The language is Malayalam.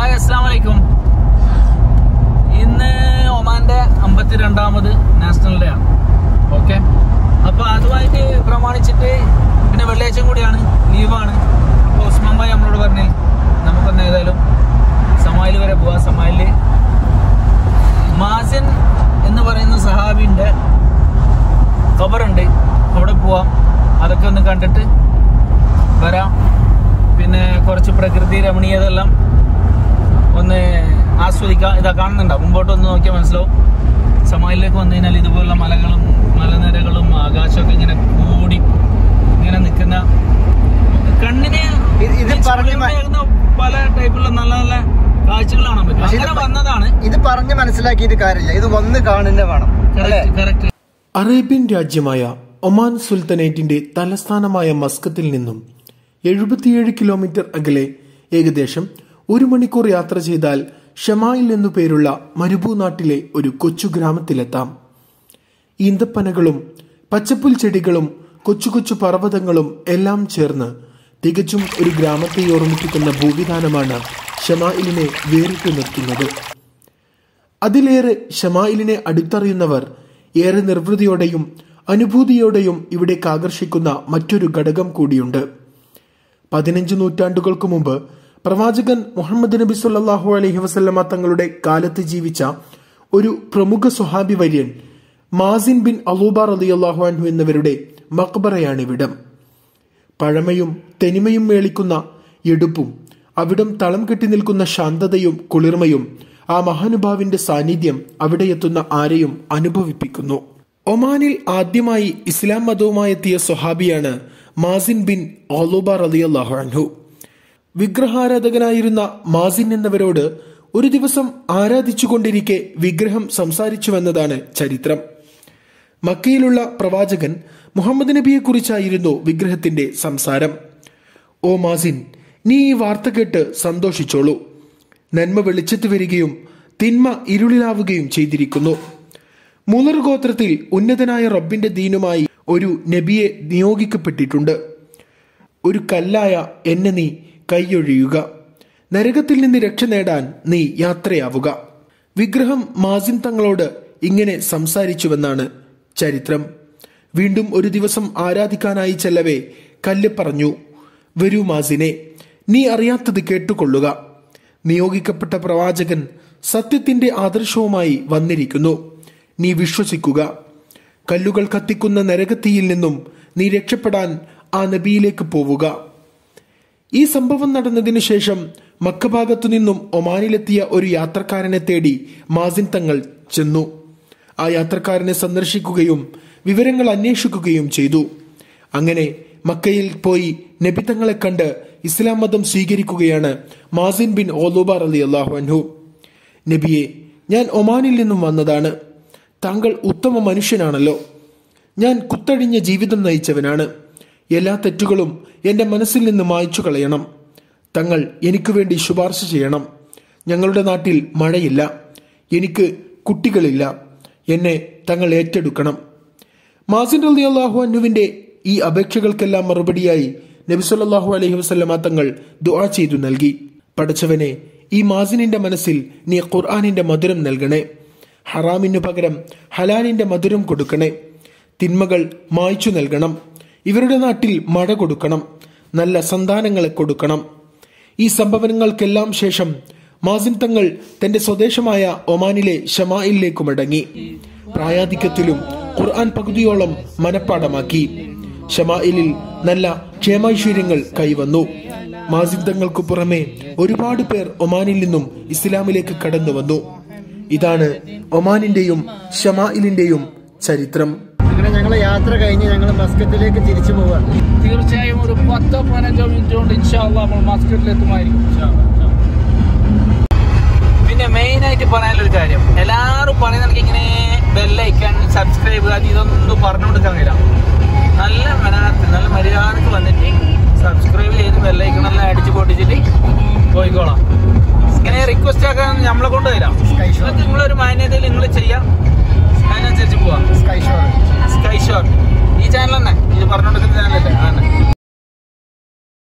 ഹായ് അസ്സാം വലൈക്കും ഇന്ന് ഒമാന്റെ അമ്പത്തിരണ്ടാമത് നാഷണൽ ഡേ ആണ്. ഓക്കെ? അപ്പൊ അതുമായിട്ട് പ്രമാണിച്ചിട്ട് പിന്നെ വെള്ളിയാഴ്ച കൂടിയാണ് ലീവാണ്. അപ്പൊ ഉസ്മാൻ ഭായി നമ്മളോട് പറഞ്ഞ് നമുക്കൊന്ന് ഏതായാലും സമായിൽ വരെ പോവാ സമായിൽ. മാസിൻ എന്ന് പറയുന്ന സഹാബിന്റെ കബറുണ്ട് അവിടെ പോവാം. അതൊക്കെ ഒന്ന് കണ്ടിട്ട് വരാം. പിന്നെ കുറച്ച് പ്രകൃതി രമണീയതെല്ലാം ഒന്ന് ആസ്വദിക്കാം ഇതാ കാണുന്നുണ്ടോ? മുമ്പോട്ട് ഒന്ന് നോക്കിയാൽ മനസ്സിലാവും. സമായിലേക്ക് വന്നു കഴിഞ്ഞാൽ ഇതുപോലുള്ള മലകളും മലനിരകളും ആകാശമൊക്കെ ഇങ്ങനെ കൂടി ഇങ്ങനെ നിൽക്കുന്ന കണ്ണിന് ഇത് പല ടൈപ്പുള്ള നല്ല നല്ല കാഴ്ചകളാണ് അങ്ങനെ വന്നതാണ്. ഇത് പറഞ്ഞ് മനസ്സിലാക്കിയിട്ട് കാര്യമില്ല. ഇത് വന്ന് കാണുന്ന വേണം. അറേബ്യൻ രാജ്യമായ ഒമാൻ സുൽത്തനേറ്റിന്റെ തലസ്ഥാനമായ മസ്കത്തിൽ നിന്നും എഴുപത്തിയേഴ് കിലോമീറ്റർ അകലെ ഏകദേശം ഒരു മണിക്കൂർ യാത്ര ചെയ്താൽ ഷമായിൽ എന്നു പേരുള്ള മരുഭൂ നാട്ടിലെ ഒരു കൊച്ചു ഗ്രാമത്തിലെത്താം. ഈന്തപ്പനകളും പച്ചപ്പുൽ ചെടികളും കൊച്ചു കൊച്ചു പർവതങ്ങളും എല്ലാം ചേർന്ന് തികച്ചും ഒരു ഗ്രാമത്തെ ഓർമ്മിപ്പിക്കുന്ന ഭൂവിധാനമാണ് ഷമായിലിനെ വേറിട്ടു നിർത്തുന്നത്. അതിലേറെ ഷമായിലിനെ അടുത്തറിയുന്നവർ ഏറെ നിർവൃതിയോടെയും അനുഭൂതിയോടെയും ഇവിടേക്ക് ആകർഷിക്കുന്ന മറ്റൊരു ഘടകം കൂടിയുണ്ട്. പതിനഞ്ച് നൂറ്റാണ്ടുകൾക്ക് മുമ്പ് പ്രവാചകൻ മുഹമ്മദ് നബി സല്ലല്ലാഹു അലഹി വസല്ലമ തങ്ങളുടെ കാലത്ത് ജീവിച്ച ഒരു പ്രമുഖ സ്വഹാബി വര്യൻ മാസിൻ ബിൻ അലൂബ അള്ളാഹു അൻഹു എന്നിവരുടെ മക്ബറയാണ് ഇവിടം. പഴമയും തെനിമയും മേളിക്കുന്ന എടുപ്പും അവിടം തളം കെട്ടി നിൽക്കുന്ന ശാന്തതയും കുളിർമയും ആ മഹാനുഭാവിന്റെ സാന്നിധ്യം അവിടെ എത്തുന്ന ആരെയും അനുഭവിപ്പിക്കുന്നു. ഒമാനിൽ ആദ്യമായി ഇസ്ലാം മതവുമായി എത്തിയ സ്വഹാബിയാണ് മാസിൻ ബിൻ ഓലോബ റളിയല്ലാഹു അൻഹു. വിഗ്രഹാരാധകനായിരുന്ന മാസിൻ എന്നവരോട് ഒരു ദിവസം ആരാധിച്ചുകൊണ്ടിരിക്കെ വിഗ്രഹം സംസാരിച്ചുവെന്നതാണ് ചരിത്രം. മക്കയിലുള്ള പ്രവാചകൻ മുഹമ്മദ് നബിയെക്കുറിച്ചായിരുന്നു വിഗ്രഹത്തിന്റെ സംസാരം. ഓ മാസിൻ നീ ഈ വാർത്ത കേട്ട് സന്തോഷിച്ചോളൂ. നന്മ വെളിച്ചത്ത് വരികയും തിന്മ ഇരുളിലാവുകയും ചെയ്തിരിക്കുന്നു. മുലർ ഗോത്രത്തിൽ ഉന്നതനായ റബ്ബിന്റെ ദീനുമായി ഒരു നബിയെ നിയോഗിക്കപ്പെട്ടിട്ടുണ്ട്. ഒരു കല്ലായ എന്നെ നീ കൈയൊഴിയുക. നരകത്തിൽ നിന്ന് രക്ഷ നേടാൻ നീ യാത്രയാവുക. വിഗ്രഹം മാസിൻ തങ്ങളോട് ഇങ്ങനെ സംസാരിച്ചുവെന്നാണ് ചരിത്രം. വീണ്ടും ഒരു ദിവസം ആരാധിക്കാനായി ചെല്ലവേ കല്ല് പറഞ്ഞു വരൂ മാസിനെ നീ അറിയാത്തത് കേട്ടുകൊള്ളുക. നിയോഗിക്കപ്പെട്ട പ്രവാചകൻ സത്യത്തിന്റെ ആദർശവുമായി വന്നിരിക്കുന്നു. നീ വിശ്വസിക്കുക. കല്ലുകൾ കത്തിക്കുന്ന നരകത്തിയിൽ നിന്നും നീ രക്ഷപ്പെടാൻ ആ നബിയിലേക്ക് പോവുക. ഈ സംഭവം നടന്നതിനു ശേഷം മക്ക ഭാഗത്തു നിന്നും ഒമാനിലെത്തിയ ഒരു യാത്രക്കാരനെ തേടി മാസിൻ തങ്ങൾ ചെന്നു. ആ യാത്രക്കാരനെ സന്ദർശിക്കുകയും വിവരങ്ങൾ അന്വേഷിക്കുകയും ചെയ്തു. അങ്ങനെ മക്കയിൽ പോയി നബി തങ്ങളെ കണ്ട് ഇസ്ലാം മതം സ്വീകരിക്കുകയാണ് മാസിൻ ബിൻ ഓലൂബ അലി അള്ളാഹു അൻഹു. നബിയെ ഞാൻ ഒമാനിൽ നിന്നും വന്നതാണ്. താങ്കൾ ഉത്തമ മനുഷ്യനാണല്ലോ. ഞാൻ കുത്തഴിഞ്ഞ ജീവിതം നയിച്ചവനാണ്. എല്ലാ തെറ്റുകളും എന്റെ മനസ്സിൽ നിന്ന് മായ്ച്ചു കളയണം തങ്ങൾ എനിക്ക് വേണ്ടി ശുപാർശ ചെയ്യണം. ഞങ്ങളുടെ നാട്ടിൽ മഴയില്ല. എനിക്ക് കുട്ടികളില്ല. എന്നെ തങ്ങൾ ഏറ്റെടുക്കണം. മാസിൻ അലി അള്ളാഹു അന്നുവിന്റെ ഈ അപേക്ഷകൾക്കെല്ലാം മറുപടിയായി നബി സല്ലല്ലാഹു അലൈഹി വസല്ലമ തങ്ങൾ ദുആ ചെയ്തു നൽകി. പഠിച്ചവനെ ഈ മാസിനിന്റെ മനസ്സിൽ നീ ഖുർആാനിന്റെ മധുരം നൽകണേ. ഹറാമിനു പകരം ഹലാലിന്റെ മധുരം കൊടുക്കണേ. തിന്മകൾ മായ്ച്ചു നൽകണം. ഇവരുടെ നാട്ടിൽ മഴ കൊടുക്കണം. നല്ല സന്താനങ്ങളെ കൊടുക്കണം. ഈ സംഭവനങ്ങൾക്കെല്ലാം ശേഷം മാസിൻ തങ്ങൾ തന്റെ സ്വദേശമായ ഒമാനിലെ ഷമായിലേക്ക് മടങ്ങി. പ്രായാധിക്യത്തിലും ഖുർആൻ പകുതിയോളം മനപ്പാടമാക്കി ഷമായിലിൽ നല്ല ക്ഷേമൈശ്വര്യങ്ങൾ കൈവന്നു. മാസിൻ പുറമെ ഒരുപാട് പേർ ഒമാനിൽ നിന്നും ഇസ്ലാമിലേക്ക് കടന്നു വന്നു ഇതാണ് ഒമാനിന്റെയും ഷമായിലിന്റെയും ചരിത്രം. അങ്ങനെ ഞങ്ങൾ യാത്ര കഴിഞ്ഞ് ഞങ്ങൾ മസ്കറ്റിലേക്ക് തിരിച്ചു പോവാണ്. തീർച്ചയായും ഒരു പത്തോ പതിനഞ്ചോ മിനിറ്റ് കൊണ്ട് ഇൻഷാല്ല നമ്മൾ മസ്കറ്റിലെത്തുമായിരിക്കും. പിന്നെ മെയിൻ ആയിട്ട് ഒരു കാര്യം എല്ലാവരും പറയുന്ന ഇങ്ങനെ ബെല്ലൈക്കൺ സബ്സ്ക്രൈബ് അത് ഇതൊന്നും പറഞ്ഞു കൊടുക്കാൻ ചാനൽ തന്നെ. ഇത് പറഞ്ഞു കൊടുക്കുന്ന ചാനലല്ലേ അതന്നെ